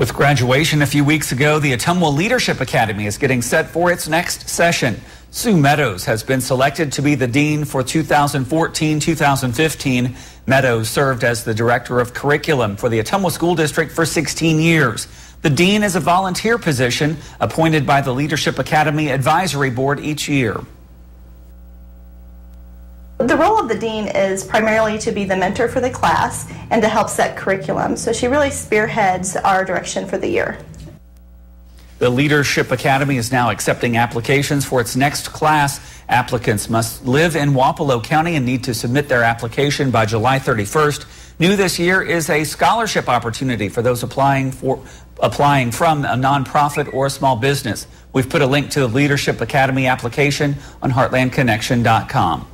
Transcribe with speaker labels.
Speaker 1: With graduation a few weeks ago, the Ottumwa Leadership Academy is getting set for its next session. Sue Meadows has been selected to be the dean for 2014-2015. Meadows served as the director of curriculum for the Ottumwa School District for 16 years. The dean is a volunteer position appointed by the Leadership Academy Advisory Board each year.
Speaker 2: The role of the dean is primarily to be the mentor for the class and to help set curriculum. So she really spearheads our direction for the year.
Speaker 1: The Leadership Academy is now accepting applications for its next class. Applicants must live in Wapello County and need to submit their application by July 31st. New this year is a scholarship opportunity for those applying for applying from a nonprofit or a small business. We've put a link to the Leadership Academy application on heartlandconnection.com.